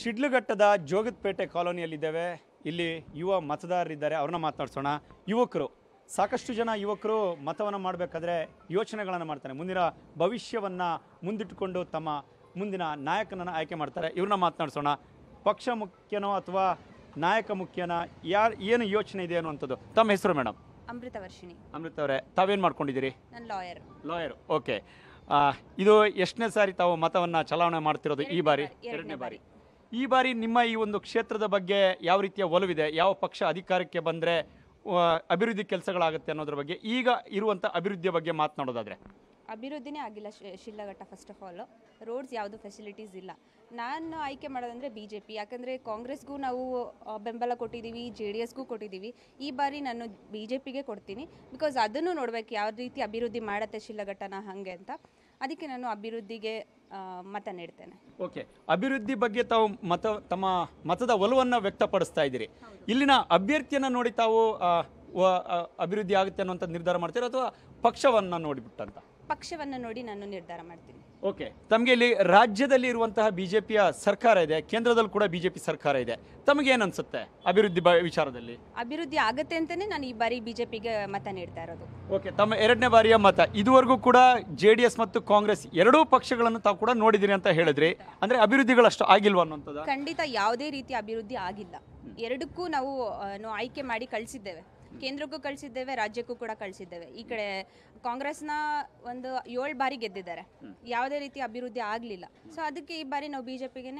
ಶಿಡ್ಲಘಟ್ಟದ ಜೋಗತ್ಪೇಟೆ ಕಾಲೋನಿಯಲ್ಲಿದ್ದೇವೆ. ಇಲ್ಲಿ ಯುವ ಮತದಾರರಿದ್ದಾರೆ ಅವ್ರನ್ನ ಮಾತನಾಡ್ಸೋಣ ಯುವಕರು ಸಾಕಷ್ಟು ಜನ ಯುವಕರು ಮತವನ್ನು ಮಾಡಬೇಕಾದ್ರೆ ಯೋಚನೆಗಳನ್ನು ಮಾಡ್ತಾರೆ. ಮುಂದಿನ ಭವಿಷ್ಯವನ್ನು ಮುಂದಿಟ್ಟುಕೊಂಡು ತಮ್ಮ ಮುಂದಿನ ನಾಯಕನನ್ನು ಆಯ್ಕೆ ಮಾಡ್ತಾರೆ. ಇವ್ರನ್ನ ಮಾತನಾಡ್ಸೋಣ ಪಕ್ಷ ಮುಖ್ಯನೋ ಅಥವಾ ನಾಯಕ ಮುಖ್ಯನ ಯಾರು ಏನು ಯೋಚನೆ ಇದೆ ಅನ್ನುವಂಥದ್ದು? ತಮ್ಮ ಹೆಸರು ಮೇಡಮ್ ಅಮೃತ ವರ್ಷಿಣಿ. ಅಮೃತ ಅವರೇ. ತಾವೇನು ಮಾಡ್ಕೊಂಡಿದ್ದೀರಿ? ನಾನು ಲಾಯರ್. ಲಾಯರ್. ಓಕೆ. ಇದು ಎಷ್ಟನೇ ಸಾರಿ ತಾವು ಮತವನ್ನು ಚಲಾವಣೆ ಮಾಡ್ತಿರೋದು ಈ ಬಾರಿ? ಎರಡನೇ ಬಾರಿ. ಈ ಬಾರಿ ನಿಮ್ಮ ಈ ಒಂದು ಕ್ಷೇತ್ರದ ಬಗ್ಗೆ ಯಾವ ರೀತಿಯ ಒಲವಿದೆ? ಯಾವ ಪಕ್ಷ ಅಧಿಕಾರಕ್ಕೆ ಬಂದರೆ ಅಭಿವೃದ್ಧಿ ಕೆಲಸಗಳಾಗುತ್ತೆ ಅನ್ನೋದ್ರ ಬಗ್ಗೆ, ಈಗ ಇರುವಂಥ ಅಭಿವೃದ್ಧಿಯ ಬಗ್ಗೆ ಮಾತನಾಡೋದಾದರೆ. ಅಭಿವೃದ್ಧಿನೇ ಆಗಿಲ್ಲ Shillaghatta first of all roads ಯಾವುದು ಫೆಸಿಲಿಟೀಸ್ ಇಲ್ಲ. ನಾನು ಆಯ್ಕೆ ಮಾಡೋದಂದರೆ ಬಿ ಜೆ ಪಿ ಯಾಕಂದರೆ ಕಾಂಗ್ರೆಸ್ಗೂ ನಾವು ಬೆಂಬಲ ಕೊಟ್ಟಿದ್ದೀವಿ ಜೆ ಡಿ ಎಸ್ಗೂ ಕೊಟ್ಟಿದ್ದೀವಿ. ಈ ಬಾರಿ ನಾನು ಬಿ ಜೆ ಪಿಗೆ ಕೊಡ್ತೀನಿ. ಬಿಕಾಸ್ ಅದನ್ನು ನೋಡ್ಬೇಕು ಯಾವ ರೀತಿ ಅಭಿವೃದ್ಧಿ ಮಾಡುತ್ತೆ ಶಿಲ್ಲಘಟ್ಟನ ಹಾಗೆ ಅಂತ. ಅದಕ್ಕೆ ನಾನು ಅಭಿವೃದ್ಧಿಗೆ ಮತ ನೀಡ್ತೇನೆ. ಓಕೆ. ಅಭಿವೃದ್ಧಿ ಬಗ್ಗೆ ತಾವು ಮತ ತಮ್ಮ ಮತದ ಒಲವನ್ನು ವ್ಯಕ್ತಪಡಿಸ್ತಾ ಇದ್ದೀರಿ. ಇಲ್ಲಿನ ಅಭ್ಯರ್ಥಿಯನ್ನು ನೋಡಿ ತಾವು ಅಭಿವೃದ್ಧಿ ಆಗುತ್ತೆ ಅನ್ನುವಂಥ ನಿರ್ಧಾರ ಮಾಡ್ತೀರಾ ಅಥವಾ ಪಕ್ಷವನ್ನು ನೋಡಿಬಿಟ್ಟಂತ? ಪಕ್ಷವನ್ನು ನೋಡಿ ನಾನು ನಿರ್ಧಾರ ಮಾಡ್ತೀನಿ. ಓಕೆ ತಮಗೆ ಇಲ್ಲಿ ರಾಜ್ಯದಲ್ಲಿ ಇರುವಂತಹ ಬಿಜೆಪಿಯ ಸರ್ಕಾರ ಇದೆ ಕೇಂದ್ರದಲ್ಲಿ ಕೂಡ ಬಿಜೆಪಿ ಸರ್ಕಾರ ಇದೆ. ತಮಗೆ ಏನು ಅನ್ಸುತ್ತೆ ಅಭಿವೃದ್ಧಿ ಬ ವಿಚಾರದಲ್ಲಿ? ಅಭಿವೃದ್ಧಿ ಆಗತ್ತೆ ಅಂತಾನೆ ನಾನು ಈ ಬಾರಿ ಬಿಜೆಪಿಗೆ ಮತ ನೀಡ್ತಾ ಇರೋದು. ಓಕೆ ತಮ್ಮ ಎರಡನೇ ಬಾರಿಯ ಮತ. ಇದುವರೆಗೂ ಕೂಡ ಜೆ ಡಿ ಎಸ್ ಮತ್ತು ಕಾಂಗ್ರೆಸ್ ಎರಡೂ ಪಕ್ಷಗಳನ್ನು ತಾವು ಕೂಡ ನೋಡಿದಿರಿ ಅಂತ ಹೇಳಿದ್ರಿ. ಅಂದ್ರೆ ಅಭಿವೃದ್ಧಿಗಳಷ್ಟು ಆಗಿಲ್ವಾ ಅನ್ನೋಂಥದ್ದು ಖಂಡಿತ ಯಾವುದೇ ರೀತಿ ಅಭಿವೃದ್ಧಿ ಆಗಿಲ್ಲ. ಎರಡಕ್ಕೂ ನಾವು ಆ, ನಾವು ಆಯ್ಕೆ ಮಾಡಿ ಕಳಿಸಿದ್ದೇವೆ. ಕೇಂದ್ರಕ್ಕೂ ಕಳಿಸಿದ್ದೇವೆ ರಾಜ್ಯಕ್ಕೂ ಕೂಡ ಕಳಿಸಿದ್ದೇವೆ. ಈ ಕಡೆ ಕಾಂಗ್ರೆಸ್ನ ಒಂದು ಏಳು ಬಾರಿ ಗೆದ್ದಿದ್ದಾರೆ. ಯಾವುದೇ ರೀತಿ ಅಭಿವೃದ್ಧಿ ಆಗಲಿಲ್ಲ. ಸೊ ಅದಕ್ಕೆ ಈ ಬಾರಿ ನಾವು ಬಿ ಜೆ ಪಿಗೆ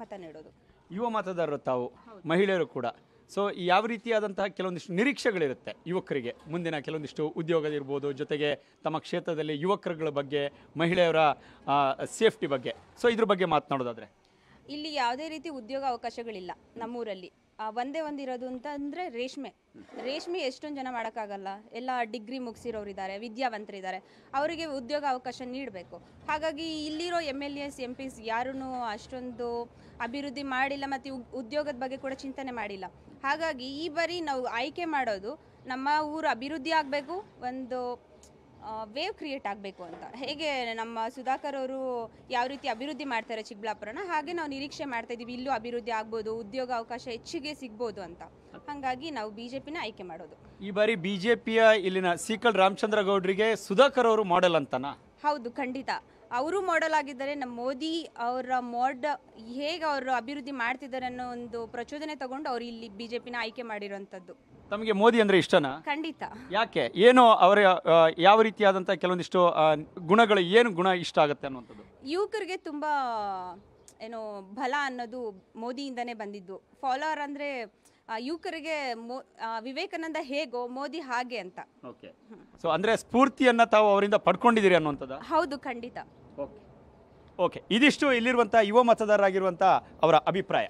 ಮತ ನೀಡೋದು. ಯುವ ಮತದಾರರು ತಾವು ಮಹಿಳೆಯರು ಕೂಡ. ಸೊ ಯಾವ ರೀತಿಯಾದಂತಹ ಕೆಲವೊಂದಿಷ್ಟು ನಿರೀಕ್ಷೆಗಳಿರುತ್ತೆ ಯುವಕರಿಗೆ. ಮುಂದಿನ ಕೆಲವೊಂದಿಷ್ಟು ಉದ್ಯೋಗ ಇರ್ಬೋದು ಜೊತೆಗೆ ತಮ್ಮ ಕ್ಷೇತ್ರದಲ್ಲಿ ಯುವಕರುಗಳ ಬಗ್ಗೆ ಮಹಿಳೆಯರ ಸೇಫ್ಟಿ ಬಗ್ಗೆ. ಸೊ ಇದ್ರ ಬಗ್ಗೆ ಮಾತನಾಡೋದಾದರೆ. ಇಲ್ಲಿ ಯಾವುದೇ ರೀತಿ ಉದ್ಯೋಗ ಅವಕಾಶಗಳಿಲ್ಲ ನಮ್ಮೂರಲ್ಲಿ. ಒಂದೇ ಒಂದು ಇರೋದು ಅಂತ ಅಂದರೆ ರೇಷ್ಮೆ. ರೇಷ್ಮೆ ಎಷ್ಟೊಂದು ಜನ ಮಾಡೋಕ್ಕಾಗಲ್ಲ. ಎಲ್ಲ ಡಿಗ್ರಿ ಮುಗಿಸಿರೋರಿದ್ದಾರೆ, ವಿದ್ಯಾವಂತರಿದ್ದಾರೆ. ಅವರಿಗೆ ಉದ್ಯೋಗ ಅವಕಾಶ ನೀಡಬೇಕು. ಹಾಗಾಗಿ ಇಲ್ಲಿರೋ M L S M Ps ಯಾರೂ ಅಷ್ಟೊಂದು ಅಭಿವೃದ್ಧಿ ಮಾಡಿಲ್ಲ ಮತ್ತು ಉದ್ಯೋಗದ ಬಗ್ಗೆ ಕೂಡ ಚಿಂತನೆ ಮಾಡಿಲ್ಲ. ಹಾಗಾಗಿ ಈ ಬಾರಿ ನಾವು ಆಯ್ಕೆ ಮಾಡೋದು ನಮ್ಮ ಊರು ಅಭಿವೃದ್ಧಿ ಆಗಬೇಕು. ಒಂದು ವೇವ್ ಕ್ರಿಯೇಟ್ ಆಗಬೇಕು ಅಂತ. ಹೇಗೆ ನಮ್ಮ ಸುಧಾಕರ್ ಅವರು ಯಾವ ರೀತಿ ಅಭಿವೃದ್ಧಿ ಮಾಡ್ತಾರೆ ಚಿಕ್ಕಬಳ್ಳಾಪುರನ ಹಾಗೆ ನಾವು ನಿರೀಕ್ಷೆ ಮಾಡ್ತಾ ಇದ್ದೀವಿ ಇಲ್ಲೂ ಅಭಿವೃದ್ಧಿ ಆಗ್ಬೋದು ಉದ್ಯೋಗ ಅವಕಾಶ ಹೆಚ್ಚಿಗೆ ಸಿಗ್ಬೋದು ಅಂತ. ಹಾಗಾಗಿ ನಾವು ಬಿ ಜೆ ಪಿನ ಆಯ್ಕೆ ಮಾಡೋದು. ಈ ಬಾರಿ ಬಿಜೆಪಿಯ ಇಲ್ಲಿನ ಸೀಕಲ್ ರಾಮಚಂದ್ರ ಗೌಡ್ರಿಗೆ ಸುಧಾಕರ್ ಅವರು ಮಾಡೆಲ್ ಅಂತನಾ? ಹೌದು ಖಂಡಿತ. ಅವರು ಮಾಡೆಲ್ ಆಗಿದ್ದಾರೆ ನಮ್ಮ ಮೋದಿ ಅವರ ಮೋಡ್ ಹೇಗೆ ಅವರು ಅಭಿವೃದ್ಧಿ ಮಾಡ್ತಿದ್ದಾರೆ ಅನ್ನೋ ಒಂದು ಪ್ರಚೋದನೆ ತಗೊಂಡು ಅವರು ಇಲ್ಲಿ ಬಿ ಜೆ ಪಿನ ಆಯ್ಕೆ ಮಾಡಿರೋಂಥದ್ದು. ತಮಗೆ ಮೋದಿ ಅಂದ್ರೆ ಇಷ್ಟನಾ? ಖಂಡಿತ. ಯಾಕೆ? ಏನು ಅವರ ಯಾವ ರೀತಿಯಾದಂಥ ಕೆಲವೊಂದಿಷ್ಟು ಆ, ಗುಣಗಳು ಏನು ಗುಣ ಇಷ್ಟ ಆಗುತ್ತೆ ಅನ್ನುವಂಥದ್ದು? ಯುವಕರಿಗೆ ತುಂಬ ಏನು ಬಲ ಅನ್ನೋದು ಮೋದಿಯಿಂದನೇ ಬಂದಿದ್ದು. ಫಾಲೋವರ್ ಅಂದರೆ ಯುವಕರಿಗೆ ಮೋ ಆ, ವಿವೇಕಾನಂದ ಹೇಗೋ ಮೋದಿ ಹಾಗೆ ಅಂತ. ಓಕೆ. ಸೊ ಅಂದ್ರೆ ಸ್ಫೂರ್ತಿಯನ್ನ ತಾವು ಅವರಿಂದ ಪಡ್ಕೊಂಡಿದ್ದೀರಿ ಅನ್ನುವಂಥದ್ದು? ಹೌದು ಖಂಡಿತ. ಓಕೆ. ಓಕೆ. ಇದಿಷ್ಟು ಇಲ್ಲಿರುವಂಥ ಯುವ ಮತದಾರರಾಗಿರುವಂಥ ಅವರ ಅಭಿಪ್ರಾಯ.